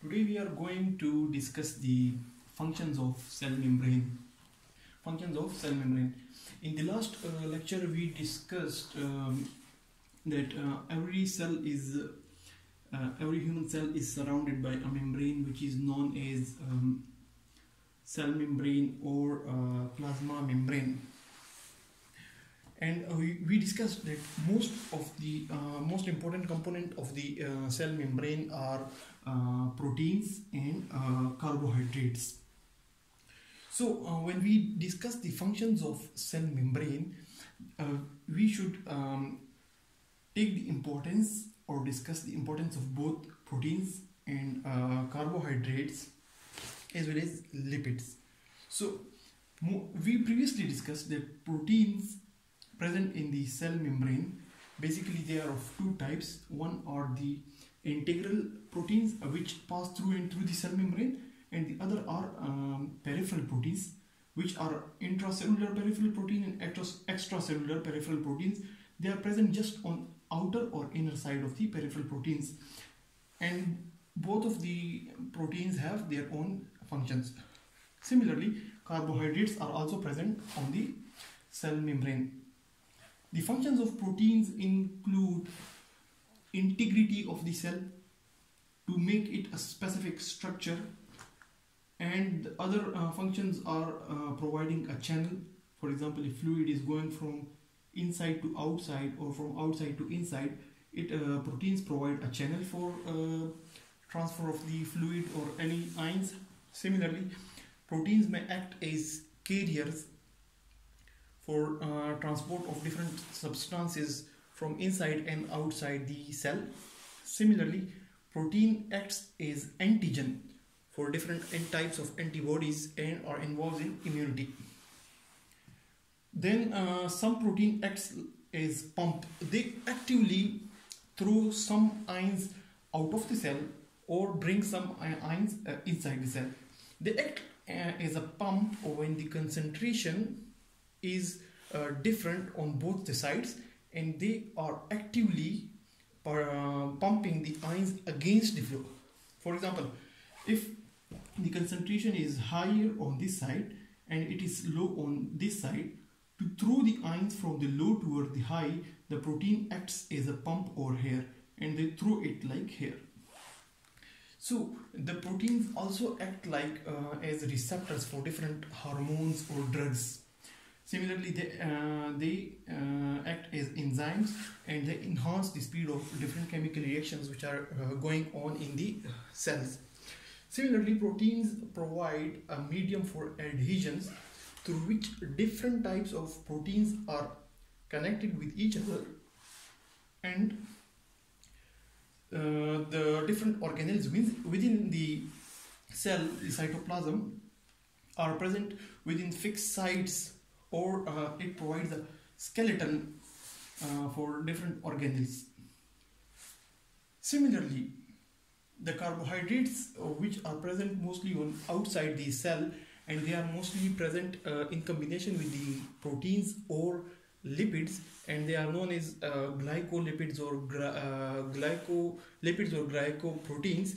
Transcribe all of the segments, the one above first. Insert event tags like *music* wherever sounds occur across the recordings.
Today we are going to discuss the functions of cell membrane. Functions of cell membrane. In the last uh, lecture we discussed um, that uh, every cell is uh, every human cell is surrounded by a membrane which is known as um, cell membrane or uh, plasma membrane and uh, we, we discussed that most of the uh, most important component of the cell membrane are uh, proteins and uh, carbohydrates. So uh, when we discuss the functions of cell membrane we should um, take the importance or discuss the importance of both proteins and carbohydrates as well as lipids. So we previously discussed that proteins present in the cell membrane basically they are of two types. One are the integral proteins which pass through and through the cell membrane and the other are um, peripheral proteins which are intracellular peripheral protein and extracellular peripheral proteins. They are present just on outer or inner side of the peripheral proteins. And both of the proteins have their own functions. Similarly carbohydrates are also present on the cell membrane. The functions of proteins include integrity of the cell to make it a specific structure. And other uh, functions are uh, providing a channel. For example if fluid is going from inside to outside or from outside to inside it uh, proteins provide a channel for uh, transfer of the fluid or any ions. Similarly proteins may act as carriers for uh, transport of different substances from inside and outside the cell. Similarly, protein acts as antigen for different types of antibodies and are involved in immunity. Then uh, some protein acts as pump. They actively throw some ions out of the cell or bring some ions uh, inside the cell. They act uh, as a pump when the concentration is uh, different on both the sides and they are actively uh, pumping the ions against the flow. For example, if the concentration is higher on this side and it is low on this side, to throw the ions from the low toward the high, the protein acts as a pump over here and they throw it like here. So the proteins also act like uh, as receptors for different hormones or drugs. Similarly, they, uh, they uh, act as enzymes and they enhance the speed of different chemical reactions which are uh, going on in the cells. Similarly, proteins provide a medium for adhesions through which different types of proteins are connected with each other and uh, the different organelles within the cell, the cytoplasm, are present within fixed sites or uh, it provides a skeleton uh, for different organelles. Similarly, the carbohydrates uh, which are present mostly on outside the cell and they are mostly present uh, in combination with the proteins or lipids and they are known as uh, glycolipids or uh, glycolipids or glycoproteins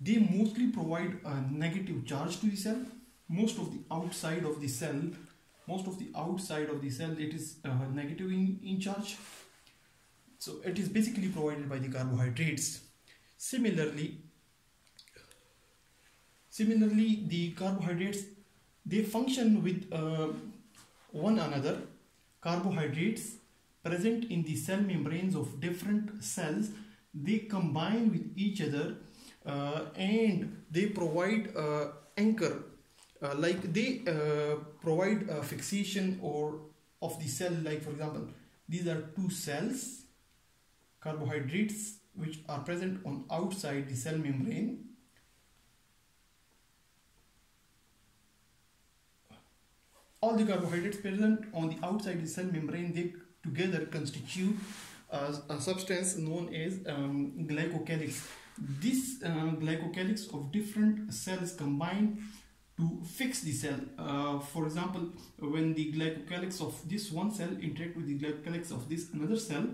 they mostly provide a negative charge to the cell most of the outside of the cell most of the outside of the cell it is uh, negative in, in charge. So it is basically provided by the carbohydrates. Similarly similarly the carbohydrates they function with uh, one another. Carbohydrates present in the cell membranes of different cells they combine with each other uh, and they provide uh, anchor uh, like they uh, provide a fixation or of the cell like for example these are two cells carbohydrates which are present on outside the cell membrane. All the carbohydrates present on the outside the cell membrane they together constitute a, substance known as um, glycocalyx this uh, glycocalyx of different cells combined to fix the cell. Uh, for example, when the glycocalyx of this one cell interact with the glycocalyx of this another cell,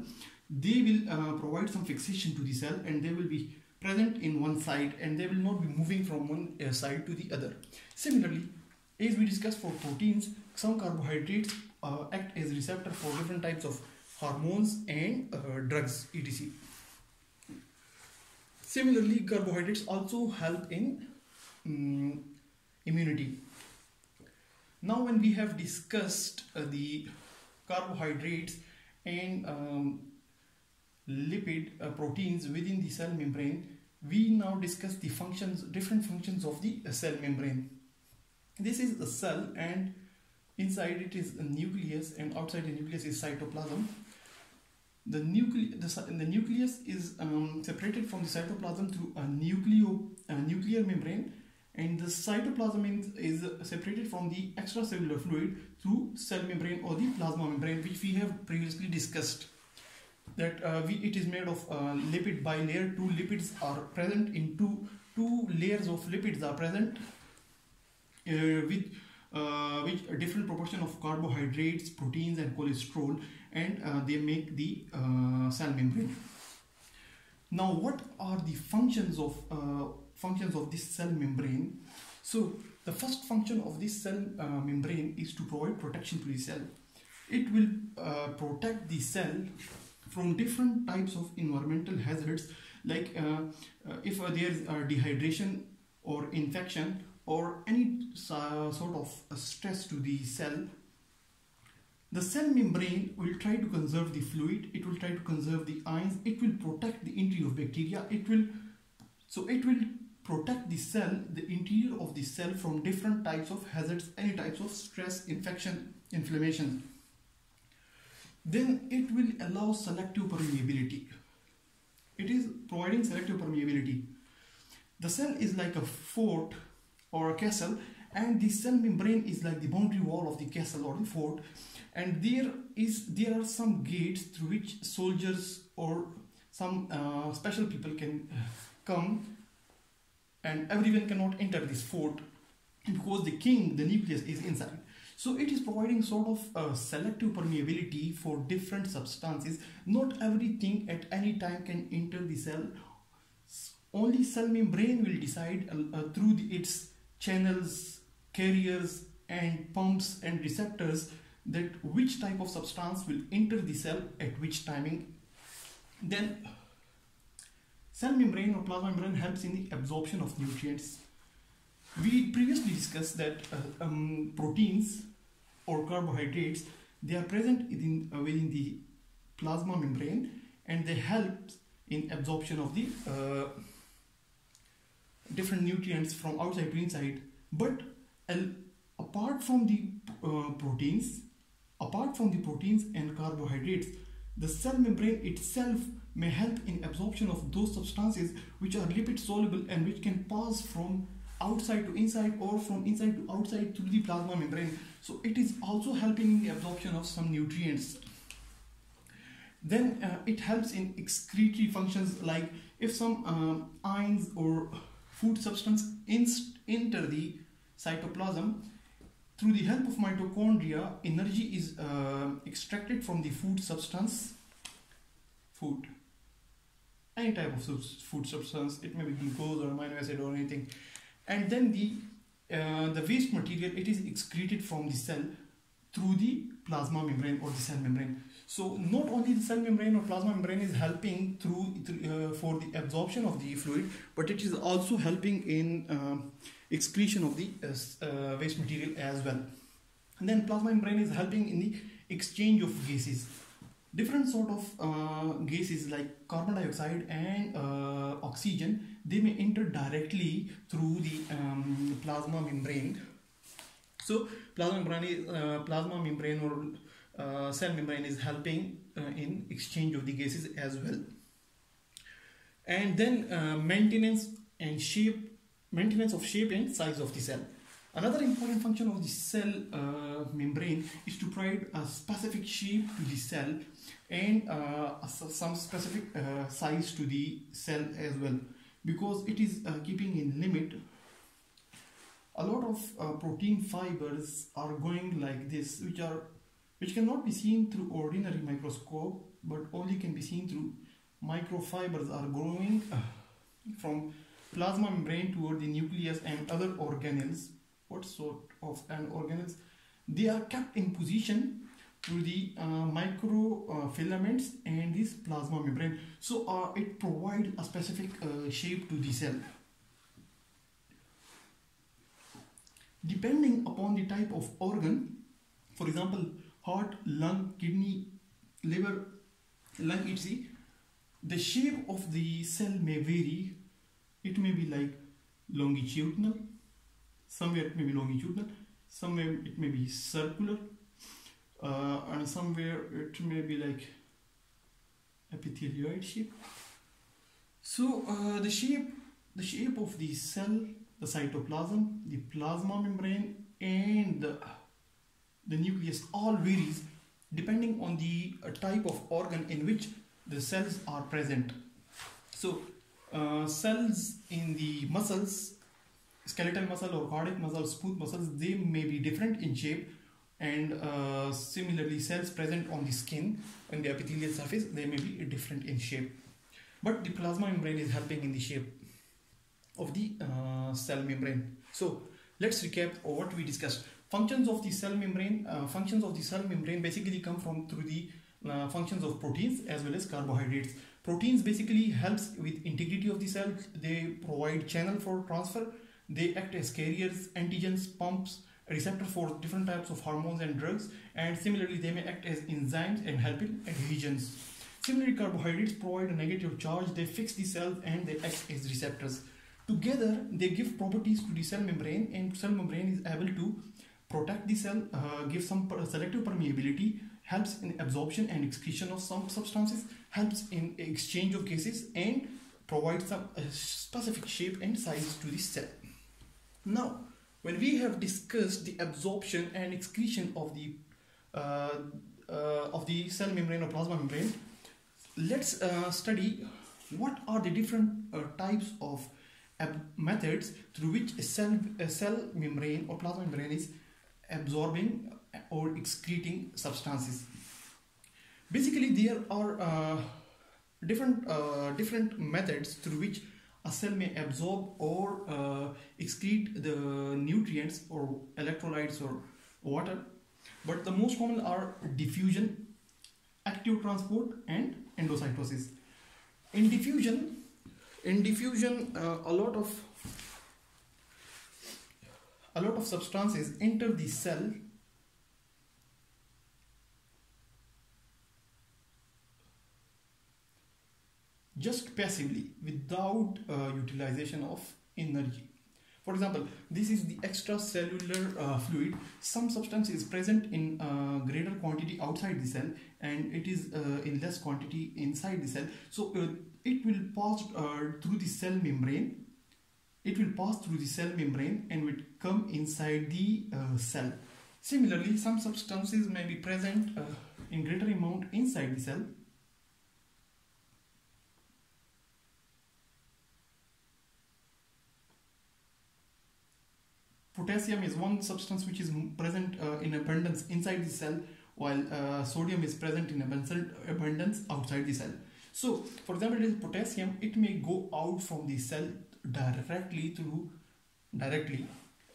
they will uh, provide some fixation to the cell and they will be present in one side and they will not be moving from one uh, side to the other. Similarly, as we discussed for proteins, some carbohydrates uh, act as receptor for different types of hormones and uh, drugs, etc. Similarly, carbohydrates also help in um, immunity. Now, when we have discussed uh, the carbohydrates and um, lipid uh, proteins within the cell membrane, we now discuss the functions, different functions of the uh, cell membrane. This is a cell and inside it is a nucleus and outside the nucleus is cytoplasm. The, nucle the, the nucleus is um, separated from the cytoplasm through a, nucleo a nuclear membrane and the cytoplasm is, separated from the extracellular fluid through cell membrane or the plasma membrane which we have previously discussed. That uh, we, it is made of uh, lipid bilayer two lipids are present in two two layers of lipids are present uh, with uh, with a different proportion of carbohydrates proteins and cholesterol and uh, they make the uh, cell membrane. Now what are the functions of functions of this cell membrane. So the first function of this cell membrane is to provide protection to the cell. It will protect the cell from different types of environmental hazards like uh, uh, if uh, there is dehydration or infection or any sort of stress to the cell. The cell membrane will try to conserve the fluid it will try to conserve the ions it will protect the interior of bacteria it will so it will protect the cell the interior of the cell from different types of hazards any types of stress infection inflammation then it will allow selective permeability. It is providing selective permeability. The cell is like a fort or a castle and the cell membrane is like the boundary wall of the castle or the fort and there is there are some gates through which soldiers or some uh, special people can come and everyone cannot enter this fort because the king the nucleus is inside so it is providing sort of a selective permeability for different substances. Not everything at any time can enter the cell. Only cell membrane will decide uh, uh, through the, its channels, carriers and pumps and receptors that which type of substance will enter the cell at which timing. Then cell membrane or plasma membrane helps in the absorption of nutrients. We previously discussed that uh, um, proteins or carbohydrates they are present within, uh, within the plasma membrane and they help in absorption of the uh, different nutrients from outside to inside. But apart from the uh, proteins apart from the proteins and carbohydrates the cell membrane itself may help in absorption of those substances which are lipid soluble and which can pass from outside to inside or from inside to outside through the plasma membrane. So it is also helping in the absorption of some nutrients. Then uh, it helps in excretory functions like if some um, ions or food substance enter the cytoplasm, through the help of mitochondria, energy is uh, extracted from the food substance, food, any type of food substance, it may be glucose or amino acid or anything. And then the uh, the waste material it is excreted from the cell through the plasma membrane or the cell membrane. So not only the cell membrane or plasma membrane is helping through uh, for the absorption of the fluid but it is also helping in uh, excretion of the uh, uh, waste material as well. And then plasma membrane is helping in the exchange of gases different sort of uh, gases like carbon dioxide and uh, oxygen. They may enter directly through the um, plasma membrane. So plasma membrane is, uh, plasma membrane or uh, cell membrane is helping uh, in exchange of the gases as well. And then uh, maintenance and shape maintenance of shape and size of the cell Another important function of the cell uh, membrane is to provide a specific shape to the cell and uh, some specific uh, size to the cell as well because it is uh, keeping in limit a lot of uh, protein fibers are going like this which are which cannot be seen through ordinary microscope but only can be seen through microfibers are growing uh, from plasma membrane toward the nucleus and other organelles. What sort of an organelles? They are kept in position through the uh, microfilaments uh, and this plasma membrane. So uh, it provides a specific uh, shape to the cell. Depending upon the type of organ, for example, heart, lung, kidney, liver, lung, etc., the shape of the cell may vary. It may be like longitudinal, somewhere it may be longitudinal, somewhere it may be circular, uh, and somewhere it may be like epithelioid shape. So uh, the shape, the shape of the cell, the cytoplasm, the plasma membrane, and the, the nucleus all varies depending on the uh, type of organ in which the cells are present. So uh, cells in the muscles, skeletal muscle or cardiac muscle, smooth muscles, they may be different in shape and uh, similarly cells present on the skin and the epithelial surface, they may be different in shape. But the plasma membrane is helping in the shape of the uh, cell membrane. So let's recap what we discussed. Functions of the cell membrane, uh, functions of the cell membrane basically come from through the uh, functions of proteins as well as carbohydrates. Proteins basically helps with integrity of the cell. They provide channel for transfer. They act as carriers, antigens, pumps, receptor for different types of hormones and drugs. And similarly, they may act as enzymes and help in adhesions. Similarly, carbohydrates provide a negative charge. They fix the cells and they act as receptors. Together, they give properties to the cell membrane and cell membrane is able to protect the cell, uh, give some selective permeability, helps in absorption and excretion of some substances, helps in exchange of gases and provides some uh, specific shape and size to the cell. Now, when we have discussed the absorption and excretion of the uh, uh, of the cell membrane or plasma membrane, let's uh, study what are the different uh, types of methods through which a cell, a cell membrane or plasma membrane is absorbing or excreting substances. Basically, there are uh, different uh, different methods through which a cell may absorb or uh, excrete the nutrients or electrolytes or water. But the most common are diffusion, active transport, and endocytosis. In diffusion, in diffusion, uh, a lot of a lot of substances enter the cell just passively without uh, utilization of energy. For example, this is the extracellular uh, fluid. Some substance is present in uh, greater quantity outside the cell and it is uh, in less quantity inside the cell. So uh, it will pass uh, through the cell membrane it will pass through the cell membrane and will come inside the cell. Similarly, some substances may be present in greater amount inside the cell. Potassium is one substance which is present uh, in abundance inside the cell while uh, sodium is present in abundance outside the cell. So, for example, it is potassium, it may go out from the cell directly through directly.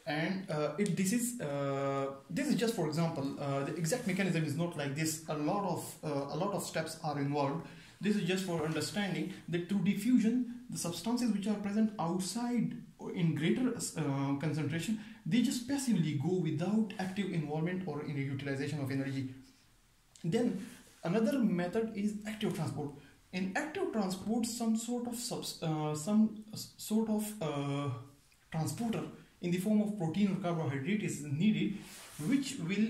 And uh, it this is uh, this is just for example uh, the exact mechanism is not like this. A lot of uh, a lot of steps are involved. This is just for understanding that through diffusion the substances which are present outside in greater concentration they just passively go without active involvement or in utilization of energy. Then another method is active transport. In active transport some sort of subs, uh, some sort of uh, transporter in the form of protein or carbohydrate is needed which will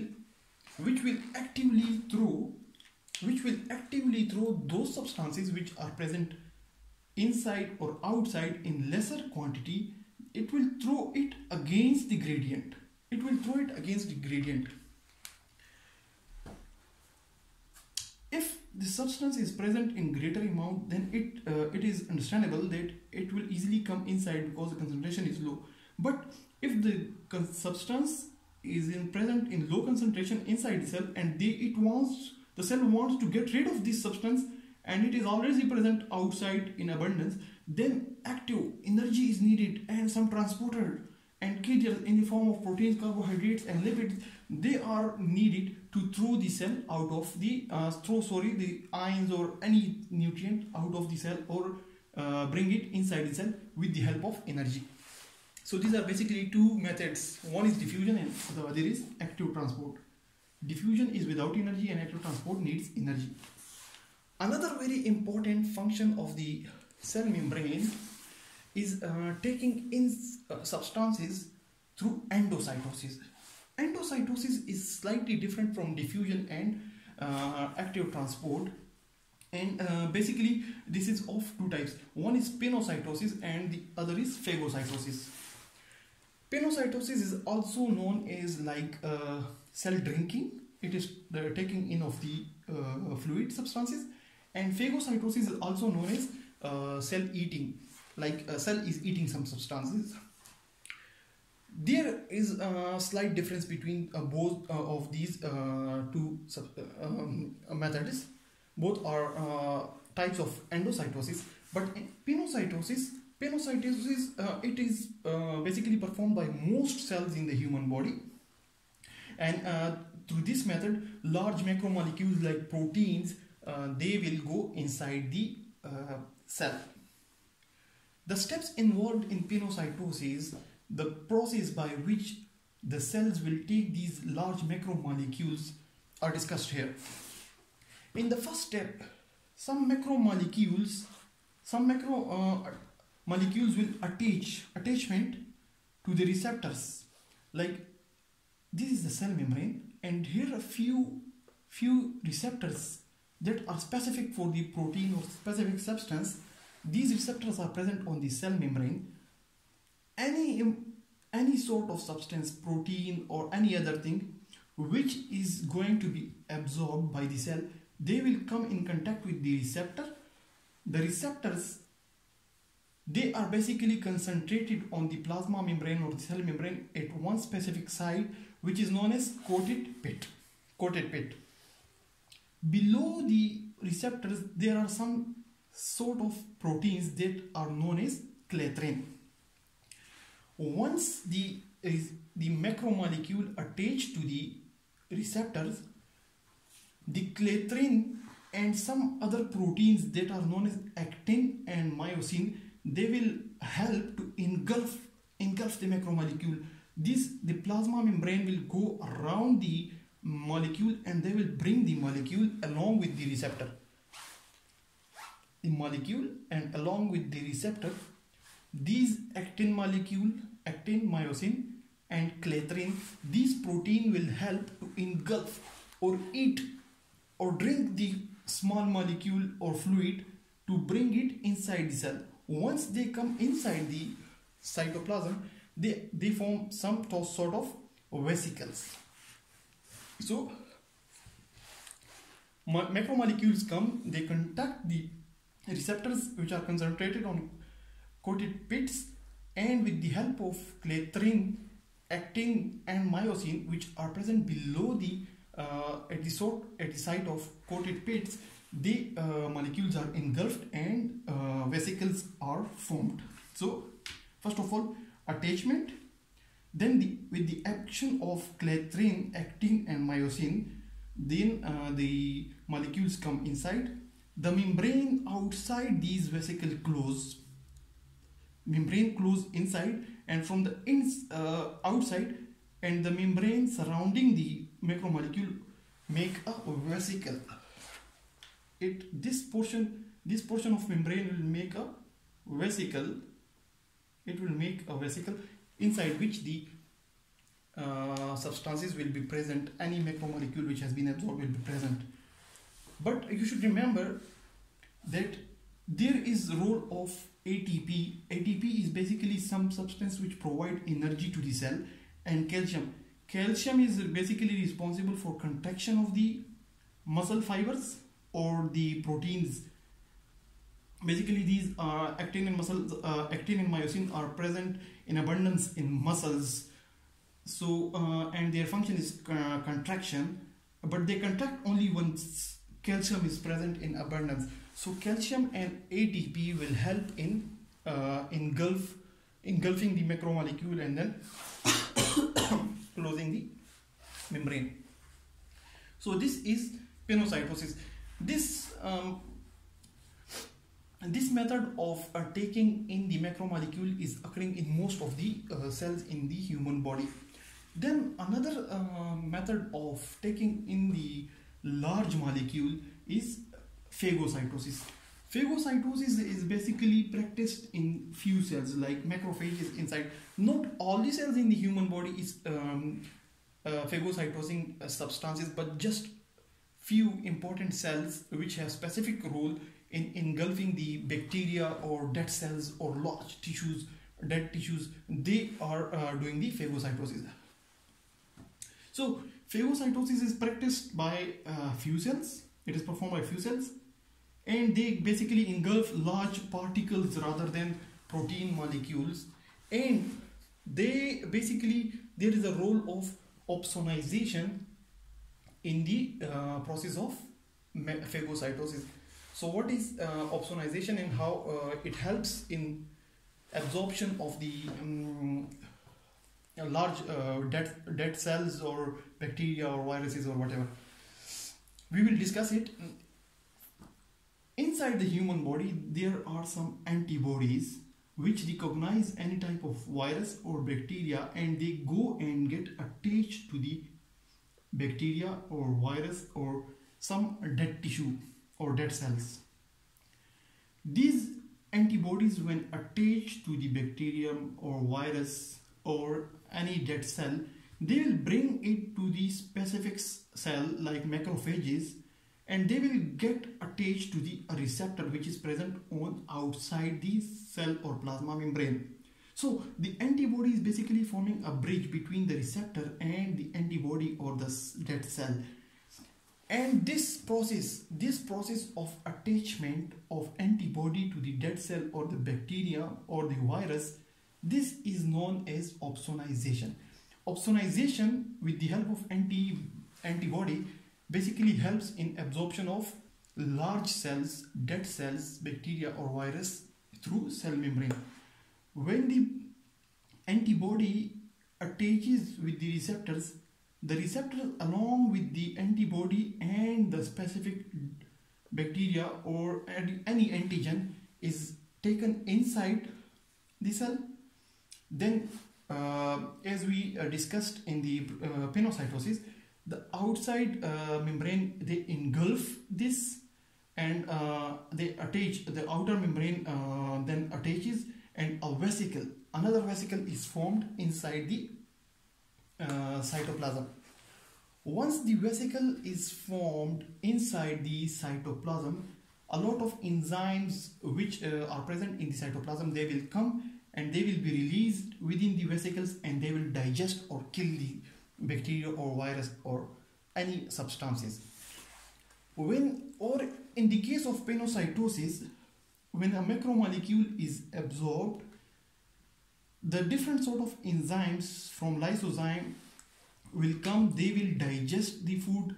which will actively throw which will actively throw those substances which are present inside or outside in lesser quantity it will throw it against the gradient. It will throw it against the gradient. If the substance is present in greater amount then it uh, it is understandable that it will easily come inside because the concentration is low. But if the substance is in present in low concentration inside the cell and they, it wants the cell wants to get rid of this substance and it is already present outside in abundance then active energy is needed and some transporter and carriers in the form of proteins carbohydrates and lipids they are needed to throw the cell out of the uh, throw sorry the ions or any nutrient out of the cell or uh, bring it inside the cell with the help of energy. So these are basically two methods. One is diffusion and the other is active transport. Diffusion is without energy and active transport needs energy. Another very important function of the cell membrane is uh, taking in uh, substances through endocytosis. Endocytosis is slightly different from diffusion and uh, active transport. And uh, basically this is of two types. One is pinocytosis and the other is phagocytosis. Pinocytosis is also known as like uh, cell drinking. It is the taking in of the fluid substances. And phagocytosis is also known as uh, cell eating like a cell is eating some substances. There is a slight difference between uh, both uh, of these uh, two um, methods. Both are uh, types of endocytosis but in pinocytosis pinocytosis uh, it is uh, basically performed by most cells in the human body. And through this method large macromolecules like proteins they will go inside the cell the steps involved in pinocytosis the process by which the cells will take these large macromolecules are discussed here. In the first step, some macromolecules, some macro uh, molecules will attach attachment to the receptors. Like this is the cell membrane, and here are few few receptors that are specific for the protein or specific substance. These receptors are present on the cell membrane any any sort of substance protein or any other thing which is going to be absorbed by the cell they will come in contact with the receptor the receptors they are basically concentrated on the plasma membrane or the cell membrane at one specific site which is known as coated pit coated pit below the receptors there are some sort of proteins that are known as clathrin. Once the the macromolecule attached to the receptors the clathrin and some other proteins that are known as actin and myosin they will help to engulf engulf the macromolecule. This the plasma membrane will go around the molecule and they will bring the molecule along with the receptor the molecule and along with the receptor these actin molecule, actin, myosin and clathrin, these protein will help to engulf or eat or drink the small molecule or fluid to bring it inside the cell. Once they come inside the cytoplasm, they, they form some sort of vesicles. So, macromolecules come, they contact the receptors which are concentrated on coated pits and with the help of clathrin, actin and myosin which are present below the uh, at the sort at the site of coated pits the uh, molecules are engulfed and uh, vesicles are formed. So first of all attachment then the, with the action of clathrin actin and myosin then uh, the molecules come inside. The membrane outside these vesicle close membrane close inside and from the ins, uh, outside and the membrane surrounding the macromolecule make a vesicle. It this portion this portion of membrane will make a vesicle. It will make a vesicle inside which the uh, substances will be present any macromolecule which has been absorbed will be present but you should remember that there is role of ATP. ATP is basically some substance which provide energy to the cell and calcium. Calcium is basically responsible for contraction of the muscle fibers or the proteins. Basically these are actin and muscles, uh, actin and myosin are present in abundance in muscles. So uh, and their function is uh, contraction, but they contract only once calcium is present in abundance. So calcium and ATP will help in uh, engulf engulfing the macromolecule and then *coughs* closing the membrane. So this is pinocytosis. This um, this method of uh, taking in the macromolecule is occurring in most of the uh, cells in the human body. Then another uh, method of taking in the large molecule is phagocytosis. Phagocytosis is basically practiced in few cells like macrophages inside. Not all the cells in the human body is um, uh, phagocytosing uh, substances, but just few important cells which have specific role in engulfing the bacteria or dead cells or large tissues, dead tissues. They are uh, doing the phagocytosis. So phagocytosis is practiced by uh, few cells. It is performed by few cells and they basically engulf large particles rather than protein molecules and they basically there is a role of opsonization in the uh, process of phagocytosis so what is uh, opsonization and how uh, it helps in absorption of the um, large uh, dead, dead cells or bacteria or viruses or whatever. We will discuss it. Inside the human body, there are some antibodies which recognize any type of virus or bacteria and they go and get attached to the bacteria or virus or some dead tissue or dead cells. These antibodies when attached to the bacterium or virus or any dead cell, they will bring it to the specific cell like macrophages and they will get attached to the receptor which is present on outside the cell or plasma membrane. So the antibody is basically forming a bridge between the receptor and the antibody or the dead cell. And this process, this process of attachment of antibody to the dead cell or the bacteria or the virus, this is known as opsonization. Opsonization with the help of anti antibody basically helps in absorption of large cells, dead cells, bacteria or virus through cell membrane. When the antibody attaches with the receptors, the receptors along with the antibody and the specific bacteria or any antigen is taken inside the cell. Then uh, as we uh, discussed in the uh, pinocytosis, the outside uh, membrane they engulf this and uh, they attach the outer membrane uh, then attaches and a vesicle another vesicle is formed inside the uh, cytoplasm once the vesicle is formed inside the cytoplasm a lot of enzymes which uh, are present in the cytoplasm they will come and they will be released within the vesicles and they will digest or kill the bacteria or virus or any substances. When or in the case of pinocytosis, when a macromolecule is absorbed, the different sort of enzymes from lysosome will come, they will digest the food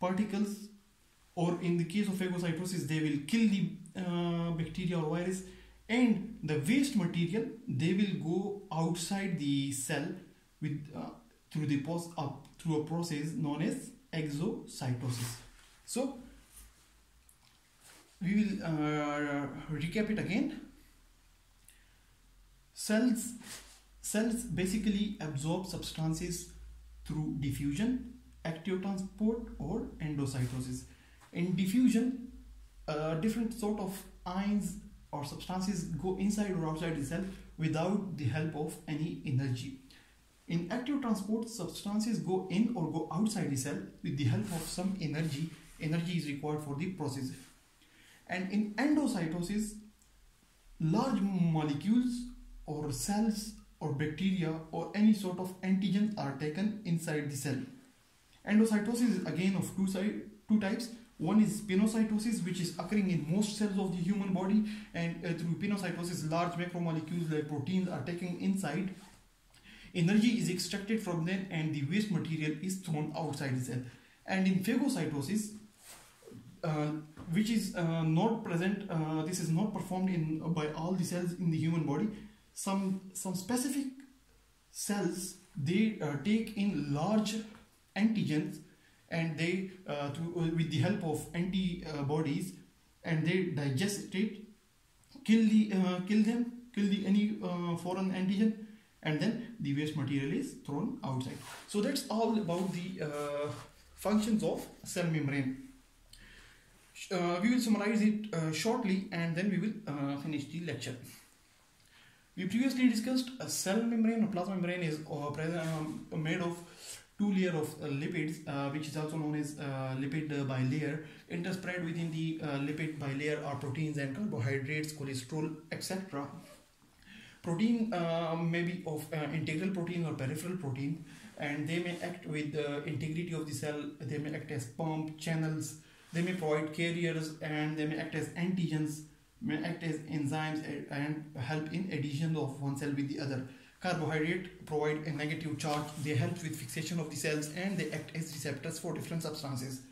particles or in the case of phagocytosis, they will kill the uh, bacteria or virus and the waste material, they will go outside the cell with uh, through the post up through a process known as exocytosis. So we will uh, recap it again. Cells cells basically absorb substances through diffusion, active transport or endocytosis. In diffusion, uh, different sort of ions or substances go inside or outside the cell without the help of any energy. In active transport, substances go in or go outside the cell with the help of some energy. Energy is required for the process. And in endocytosis, large molecules or cells or bacteria or any sort of antigen are taken inside the cell. Endocytosis is again of two, two types. One is pinocytosis, which is occurring in most cells of the human body, and uh, through pinocytosis, large macromolecules like proteins are taken inside Energy is extracted from them and the waste material is thrown outside the cell. And in phagocytosis, uh, which is uh, not present uh, this is not performed in by all the cells in the human body some some specific cells they uh, take in large antigens and they uh, through, with the help of antibodies and they digest it kill the uh, kill them kill the any foreign antigen and then the waste material is thrown outside so that's all about the functions of cell membrane uh, we will summarize it uh, shortly and then we will uh, finish the lecture. We previously discussed a cell membrane or plasma membrane is uh, um, made of two layer of uh, lipids uh, which is also known as lipid bilayer. Interspread within the lipid bilayer are proteins and carbohydrates, cholesterol, etc. Protein may be of integral protein or peripheral protein and they may act with the integrity of the cell. They may act as pump channels they may provide carriers and they may act as antigens, may act as enzymes and help in addition of one cell with the other. Carbohydrate provide a negative charge. They help with fixation of the cells and they act as receptors for different substances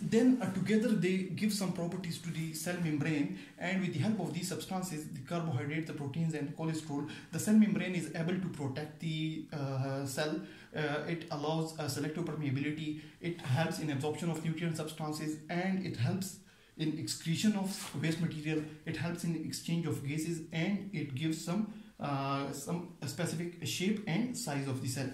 then uh, together they give some properties to the cell membrane and with the help of these substances the carbohydrates the proteins and cholesterol the cell membrane is able to protect the uh, cell uh, it allows selective permeability it helps in absorption of nutrient substances and it helps in excretion of waste material it helps in exchange of gases and it gives some uh, some specific shape and size of the cell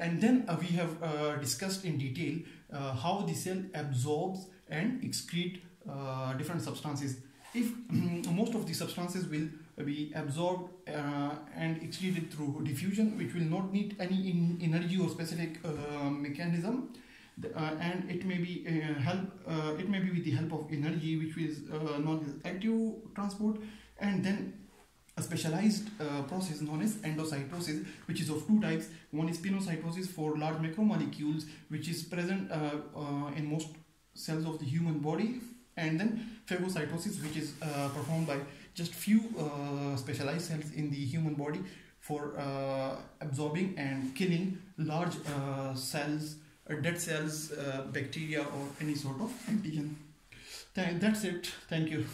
and then uh, we have uh, discussed in detail uh, how the cell absorbs and excrete uh, different substances. If most of the substances will be absorbed uh, and excreted through diffusion, which will not need any energy or specific mechanism, uh, and it may be uh, help. it may be with the help of energy, which is known as active transport, and then a specialized uh, process known as endocytosis which is of two types one is pinocytosis for large macromolecules which is present uh, uh, in most cells of the human body and then phagocytosis which is uh, performed by just few uh, specialized cells in the human body for uh, absorbing and killing large cells Uh, dead cells uh, bacteria or any sort of antigen. Th that's it. Thank you